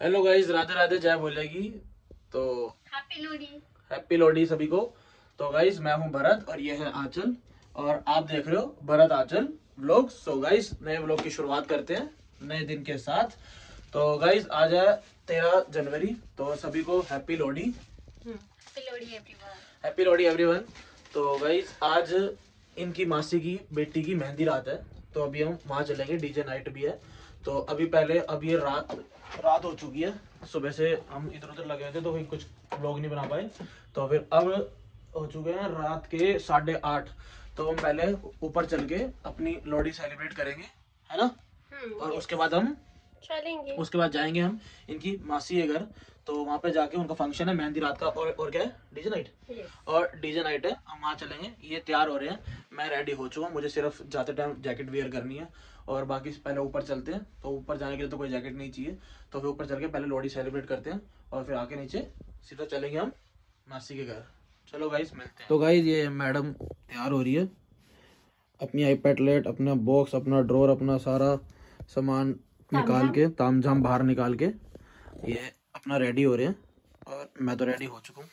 Hello guys Radhe Radhe जय बोलेगी। तो हैप्पी लोडी हैप्पी लोहड़ी सभी को। तो गाइस मैं हूँ भरत और ये है आंचल। और आप देख रहे हो Bharat Anchal vlog so guys नए व्लॉग की शुरुआत करते हैं नए दिन के साथ। तो गाइस आज है तेरह जनवरी। तो सभी को happy Lohri happy Lohri everyone happy everyone तो गाइस आज इनकी मासी की बेटी की मेहंदी रात है। तो अभी हम वहाँ चलेंगे डीजे नाइट भी है। तो अभी पहले अब ये रात रात हो चुकी है। सुबह से हम इधर उधर लगे हुए थे तो कोई कुछ ब्लॉग नहीं बना पाए। तो फिर अब हो चुके हैं रात के साढ़े आठ। तो हम पहले ऊपर चल के अपनी लोहड़ी सेलिब्रेट करेंगे है ना? और उसके बाद हम चलेंगे। उसके बाद जाएँगे हम इनकी मासी के घर। तो वहाँ पे जाके उनका फ़ंक्शन है मेहंदी रात का और और क्या है? डीजे नाइट और डीजे नाइट है हम वहाँ चलेंगे। ये तैयार हो रहे हैं मैं रेडी हो चुका हूँ मुझे सिर्फ़ जाते टाइम जैकेट वेयर करनी है। और बाकी पहले ऊपर चलते हैं तो ऊपर जाने के लिए तो कोई जैकेट नहीं चाहिए। तो फिर ऊपर चल के पहले लोहड़ी सेलिब्रेट करते हैं और फिर आके नीचे सीधा चलेंगे हम मासी के घर। चलो गाइस मिलते हैं। तो गाइस ये मैडम तैयार हो रही है। अपनी आईपैड लेट अपना बॉक्स अपना ड्रॉर अपना सारा सामान निकाल के ताम झाम बाहर निकाल के ये अपना रेडी हो रहे हैं। और मैं तो रेडी हो चुका हूँ।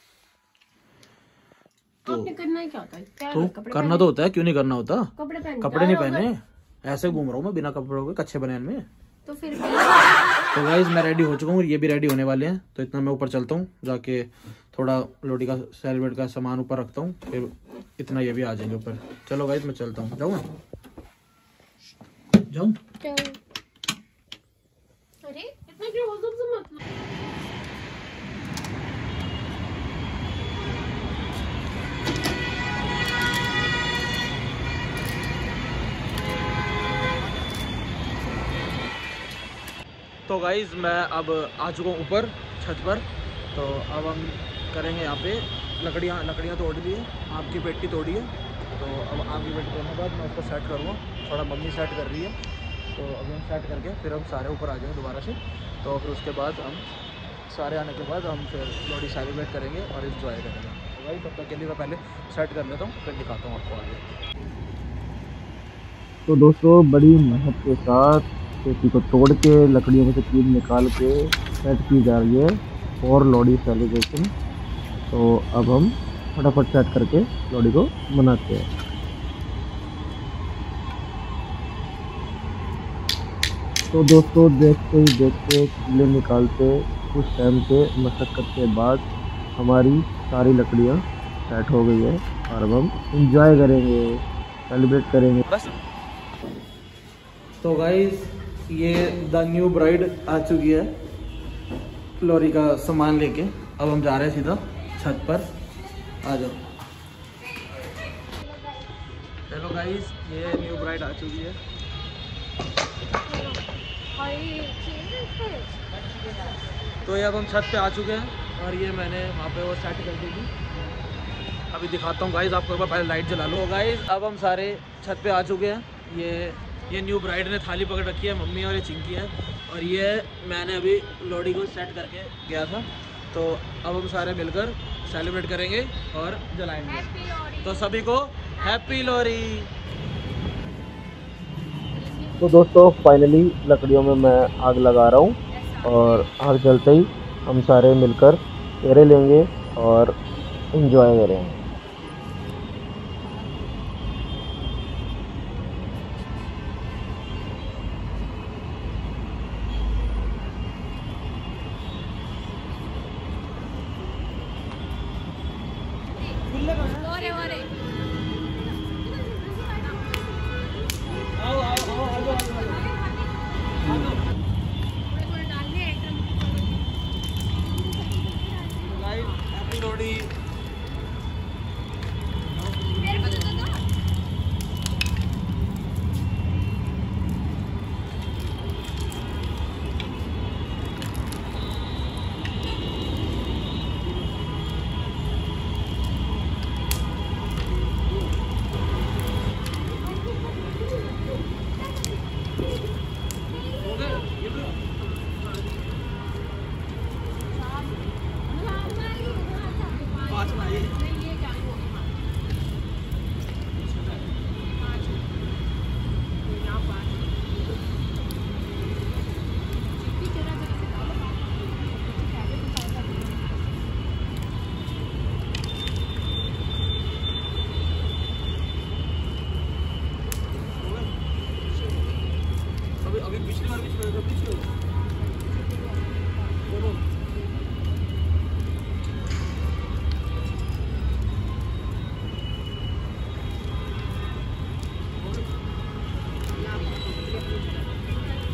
तो करना क्या होता है? क्या तो कपड़े करना तो होता है क्यों नहीं करना होता? कपड़े पहन कपड़े नहीं पहने? ऐसे घूम रहा हूँ मैं बिना कपड़ों के कच्चे बनियान में तो फिर तो गाइज़ मैं रेडी हो चुका हूँ ये भी रेडी होने वाले हैं। तो इतना मैं ऊपर चलता हूँ जाके थोड़ा लोटी का सेलिब्रेट का सामान ऊपर रखता हूँ। फिर इतना ये भी आ जाएँगे ऊपर। चलो गाइज़ मैं चलता हूँ। जाऊँ? जाऊँ? अरे तो गाइज़ मैं अब आ चुका हूँ ऊपर, छत पर। तो अब हम करेंगे यहाँ पे लकड़ियाँ लकड़ियाँ तोड़ ली है आपकी पेटी तोड़ी है। तो अब आपकी पेटी तोड़ने के बाद मैं उसको सेट करूँगा। थोड़ा मम्मी सेट कर रही है। तो अभी हम सेट करके फिर हम सारे ऊपर आ जाएँगे दोबारा से। तो फिर उसके बाद हम सारे आने के बाद हम फिर लोहड़ी सेलिब्रेट करेंगे और इन्जॉय करेंगे। तो भाई, तब तक के लिए मैं पहले सेट कर लेता हूँ, फिर दिखाता हूँ आपको आगे। तो दोस्तों, बड़ी मेहनत के साथ खेती को तोड़ के, लकड़ियों में से चीज़ निकाल के सेट की जा रही है और लोहड़ी सेलिब्रेशन तो अब हम फटाफट सेट करके लोहड़ी को मनाते हैं। तो दोस्तों, देखते ही देखते कीले निकालते, कुछ टाइम के मशक्क़त के बाद हमारी सारी लकड़ियाँ सेट हो गई है और अब हम इंजॉय करेंगे सेलिब्रेट करेंगे। बस। तो गाइस ये द न्यू ब्राइड आ चुकी है लोरी का सामान लेके। अब हम जा रहे हैं सीधा छत पर। आ जाओ। हेलो गाइस ये न्यू ब्राइड आ चुकी है। तो ये अब हम छत पे आ चुके हैं और ये मैंने वहाँ पे वो सेट कर दी थी। अभी दिखाता हूँ गाइज़ आपको एक बार पहले लाइट जला लो। गाइज़ अब हम सारे छत पे आ चुके हैं। ये ये न्यू ब्राइड ने थाली पकड़ रखी है मम्मी और ये चिंकी है। और ये मैंने अभी लोहड़ी को सेट करके गया था। तो अब हम सारे मिलकर सेलिब्रेट करेंगे और जलाएँगे। तो सभी को हैप्पी लोहड़ी तो दोस्तों फाइनली लकड़ियों में मैं आग लगा रहा हूँ और आग जलते ही हम सारे मिलकर फेरे लेंगे और इन्जॉय करेंगे।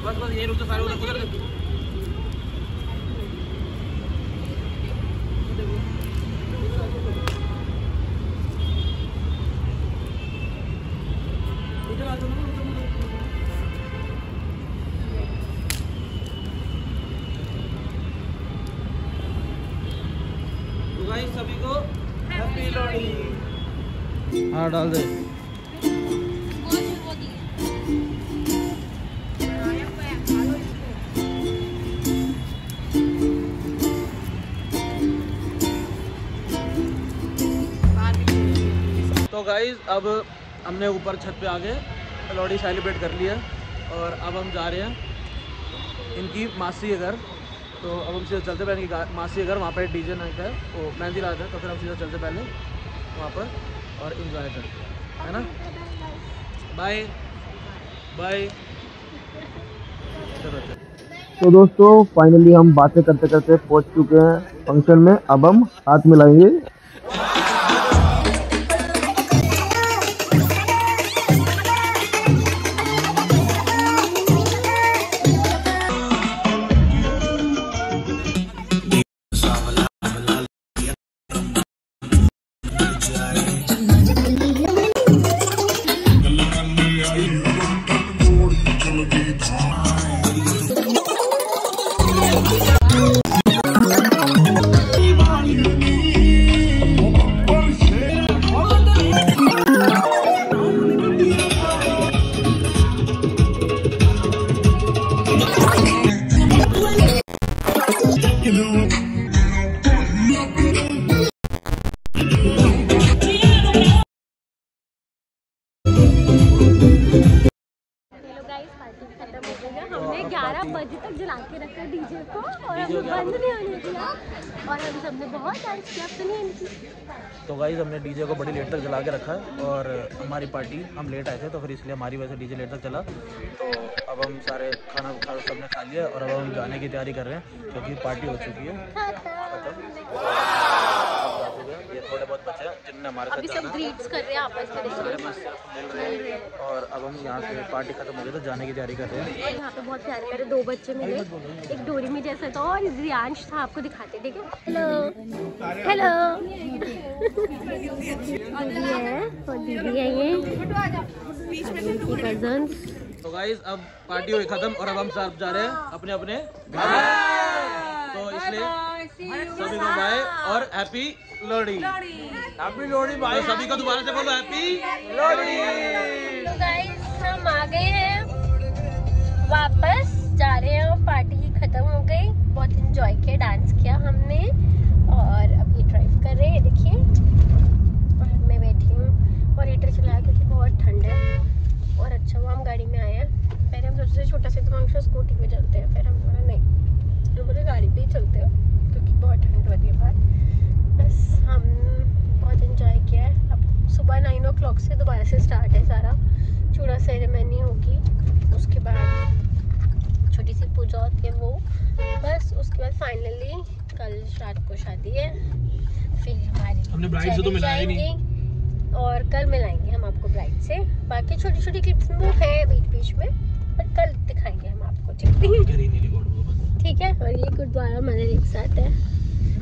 ये रुक सारे उधर उधर। तो सभी को हैप्पी हाँ डाल दे गाइस अब हमने ऊपर छत पे आ गए लोहड़ी सेलिब्रेट कर लिया और अब हम जा रहे हैं इनकी मासी के घर। तो अब हम सीधा चलते पहले इनकी मासी के घर, वहाँ पे डीजे नाइट है, वो मेहंदी रात है तो फिर हम सीधा चलते पहले वहाँ पर और इंजॉय करते है ना? बाय बाय चलो चलो। तो दोस्तों फाइनली हम बातें करते करते पहुँच चुके हैं फ़ंक्शन में। अब हम हाथ मिलाएँगे। तो गाइज़ हमने डीजे को बड़ी लेट तक जला के रखा है और हमारी पार्टी हम लेट आए थे तो फिर इसलिए हमारी वजह से डीजे लेट तक चला तो अब हम सारे खाना खा सबने खा लिया और अब हम जाने की तैयारी कर रहे हैं, क्योंकि पार्टी हो चुकी है। ये थोड़े बहुत बचे हैं जिनने हमारे साथ सब कर रहे हैं आपस में। सारे मस्त मिल रहे हैं। और अब हम यहाँ से पार्टी खत्म हो गई तो जाने की तैयारी कर रहे हैं। यहाँ पे बहुत प्यारे दो बच्चे मिले। एक डोरी में जैसा था और रियांश था आपको दिखाते ठीक है हेलो हेलो दीदी है और दीदी है ये। कजन्स तो गाइज़ अब पार्टी हुई खत्म और अब हम सब जा रहे हैं अपने अपने घर तो इसलिए सभी को बाय और happy Lohri happy Lohri bye सभी को दोबारा से बोलो हैप्पी लोहड़ी तो गाइस हम आ गए हैं। वापस जा रहे हैं और पार्टी खत्म हो गई। बहुत इंजॉय किया डांस किया हमने। और अभी ड्राइव कर रहे हैं देखिए और मैं बैठी हूँ और हीटर चलाया क्योंकि बहुत ठंड है और अच्छा हुआ हम गाड़ी में आए हैं पहले हम सोचते थे छोटा सा दिमाग स्कूटी पे चलते हैं फिर हम बोला नहीं हम बोले गाड़ी पे ही चलते हैं क्योंकि बहुत ठंड होती है बाहर बस हम बहुत इंजॉय किया है अब सुबह नाइन ओ क्लॉक से दोबारा से स्टार्ट है सारा चूड़ा सेरेमनी होगी उसके बाद छोटी सी पूजा होती है वो बस उसके बाद फाइनली कल रात को शादी है। फिर हमारी हमने bride से तो मिलाया ही नहीं। और कल मिलाएँगे हम आपको ब्राइड से। बाकी छोटी छोटी क्लिप्स वो है बीच बीच में पर कल दिखाएँगे हम आपको ठीक ठीक है? और ये गुरुद्वारा मंदिर एक साथ है।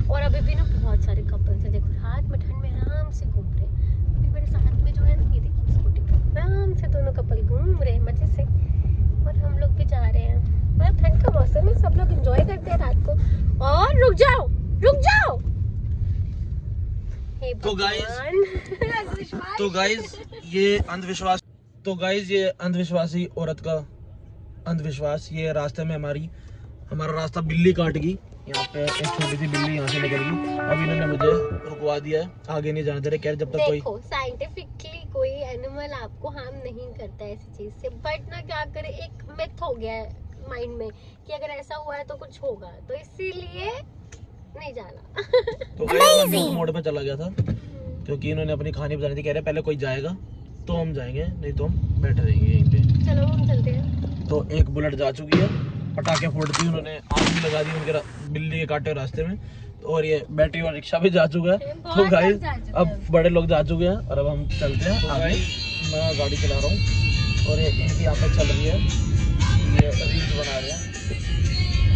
और अभी भी ना बहुत सारे कपल्स हैं। देखो रात में ठंड में आराम से घूम रहे हैं। अभी मेरे साथ में जो है ना ये देखिए स्कूटी पे आराम से दोनों कपल घूम रहे हैं मज़े से। और हम लोग भी जा रहे हैं। मतलब ठंड का मौसम है सब लोग एंजॉय करते हैं रात को और रुक जाओ रुक जाओ हे तो भगवान। तो गाइज़ ये अंधविश्वास तो गाइज़ ये अंधविश्वासी औरत का अंधविश्वास ये रास्ते में हमारी हमारा रास्ता बिल्ली काट गई। यहाँ पे एक छोटी सी बिल्ली यहाँ से निकल गई। अब इन्होंने मुझे रुकवा दिया है। आगे नहीं जाने दे रहे। कह जब तक कोई साइंटिफिकली कोई एनिमल आपको हार्म नहीं करता ऐसी चीज़ से। बट ना क्या करे एक मिथ हो गया है माइंड में कि अगर ऐसा हुआ है तो कुछ होगा। तो इसीलिए नहीं जाना। तो गाइस मोड पे चला गया था क्योंकि इन्होंने अपनी कहानी बतानी थी कह रहे पहले कोई जाएगा तो हम जाएँगे नहीं तो हम बैठे रहेंगे यहीं पे. चलो हम चलते हैं। तो एक बुलेट जा चुकी है पटाखे फोड़ दी उन्होंने आग भी लगा दी उनके बिल्ली के काटे रास्ते में और ये बैटरी वाला रिक्शा भी जा चुका है। तो गाइस अब बड़े लोग जा चुके हैं और अब हम चलते हैं आगे। मैं गाड़ी चला रहा हूँ और ये इनकी यहाँ पे चल रही है। ये रील्स बना रहे हैं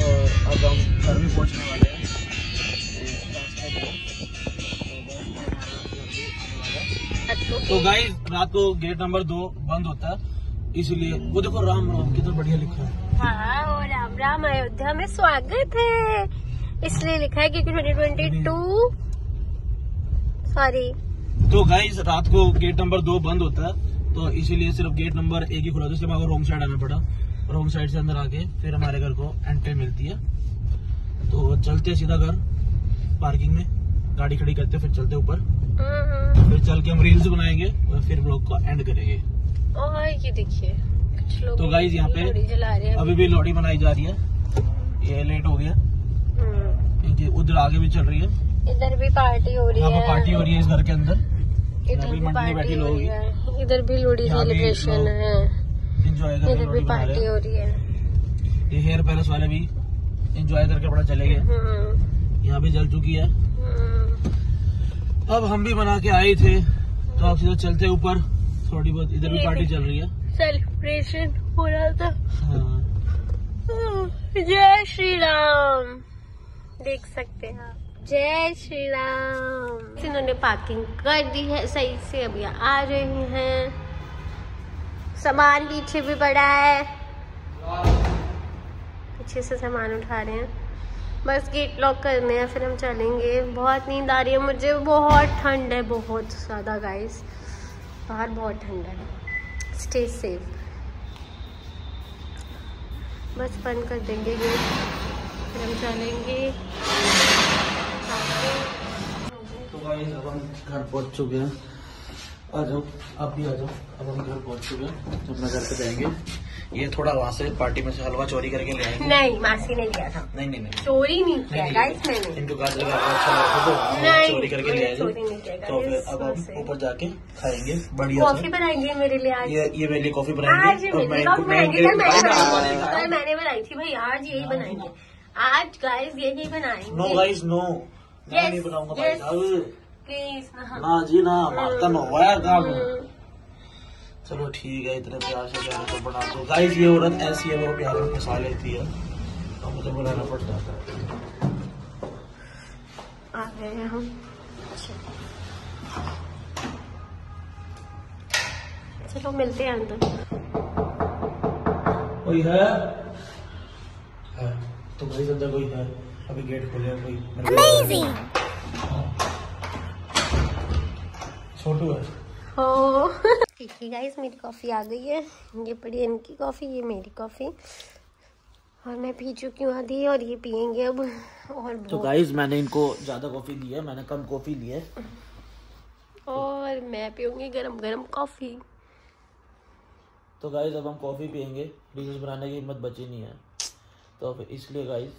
और अब हम घर भी पहुँचने वाले हैं। तो गाइस रात को गेट नंबर दो बंद होता है इसलिए वो देखो राम राम कितना तो बढ़िया लिखा है। हाँ और राम राम अयोध्या में स्वागत है। इसलिए लिखा है क्योंकि 2022 सॉरी तो गाइस रात को गेट नंबर दो बंद होता है तो इसीलिए सिर्फ़ गेट नंबर एक ही खुला था इसलिए हमारे रोम साइड आना पड़ा। रोम साइड से अंदर आके फिर हमारे घर को एंट्री मिलती है। तो चलते सीधा घर पार्किंग में गाड़ी खड़ी करते फिर चलते ऊपर। फिर चल के हम रील्स बनाएँगे और फिर ब्लॉग को एंड करेंगे। और ये देखिए कुछ लोग तो guys, यहाँ पे जला रहे हैं। अभी भी लोहड़ी बनाई जा रही है। ये लेट हो गया। हम्म, क्योंकि उधर आगे भी चल रही है। इधर भी पार्टी हो रही है। पर पार्टी हो रही है इस घर के अंदर। इधर भी पार्टी हो लोग रही है। इधर भी लोहड़ी सेलिब्रेशन है। इधर भी रहे पार्टी हो। रही है। ये हेयर पैलेस वाले भी इंजॉय करके बड़ा चले गए। हम्म, यहाँ भी जल चुकी है। अब हम भी बना के आए थे तो अब सीधा चलते ऊपर। थोड़ी बहुत इधर भी पार्टी चल रही है। सेलिब्रेशन हो रहा था। हाँ। जय श्री राम। देख सकते हैं आप। जय श्री राम। इन्होंने पार्किंग कर दी है सही से अभी आ रहे हैं। सामान पीछे भी पड़ा है। पीछे से सामान उठा रहे हैं। बस गेट लॉक करने हैं फिर हम चलेंगे। बहुत नींद आ रही है मुझे। बहुत ठंड है बहुत ज़्यादा गाइस बाहर बहुत ठंड है। स्टे सेफ़ बस बंद कर देंगे गेट। फिर हम चलेंगे। तो गाइस अब हम घर पहुँच चुके हैं। आ जाओ, आप भी आ जाओ। अब हम घर पहुँच चुके हैं। अपना घर पे जाएँगे। ये थोड़ा वहाँ से पार्टी में से हलवा चोरी करके ले आएँगे नहीं मासी ने लिया था। नहीं नहीं नहीं। चोरी नहीं किया गाइस मैंने। इनको गाजर का हलवा अच्छा लगता है तो चोरी करके ले आए चोरी नहीं किया, तो फिर अब हम ऊपर जाके खाएँगे बढ़िया कॉफ़ी बनाएँगे मेरे लिए आज। ये ये मेरे लिए कॉफ़ी बनाएँगे। और मैं इनको मैं मैंने बनाई थी। मैंने बनाई थी भाई आज यही बनाएँगे। आज गाइस ये यही बनाएँगे। नो गाइस नो मैं नहीं बनाऊँगा भाई साहब प्लीज़ ना। जी ना माता न हुआ काम। हम्म। चलो ठीक है इतने प्यार से प्यार को बना दो। गाइस ये औरत ऐसी है वो प्यार में फंसा लेती है। तो मुझे बुलाना पड़ता है। आ गए हम। चलो मिलते हैं अंदर। कोई है? है। तो भाई अंदर कोई है? अभी गेट खोले है कोई? अमेजिंग छोटू है। हो। है गाइस मेरी कॉफ़ी आ गई है। ये पड़ी है इनकी कॉफ़ी ये मेरी कॉफ़ी और मैं पी चुकी हूँ आधी और ये पियेंगे अब। और तो गाइस मैंने इनको ज़्यादा कॉफ़ी दी है मैंने कम कॉफ़ी ली है। और मैं पीऊँगी गरम गरम कॉफ़ी तो गाइस अब हम कॉफ़ी पियेंगे। रील्स बनाने की हिम्मत बची नहीं है। तो इसलिए गाइस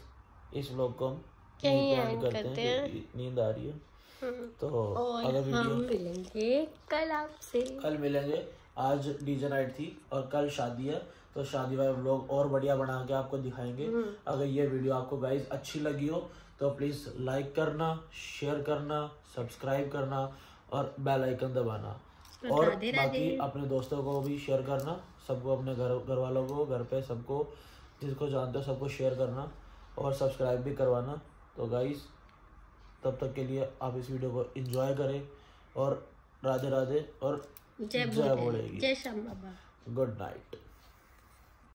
इस व्लॉग को हम करते हैं। नींद आ रही है। तो अगर हम वीडियो। मिलेंगे कल आपसे। कल मिलेंगे। आज डीजे नाइट थी और कल शादी है तो शादी वाले व्लॉग और बढ़िया बना के आपको दिखाएँगे। अगर ये वीडियो आपको गाइस अच्छी लगी हो तो प्लीज़ लाइक करना शेयर करना सब्सक्राइब करना और बेल आइकन दबाना। और। बाकी अपने दोस्तों को भी शेयर करना सबको अपने घर घर वालों को घर पे सबको जिसको जानते हो सबको शेयर करना और सब्सक्राइब भी करवाना। तो गाइस तब तक के लिए आप इस वीडियो को एंजॉय करें और राधे राधे और जय जय बोले बोलेगी जय श्याम बाबा। Good night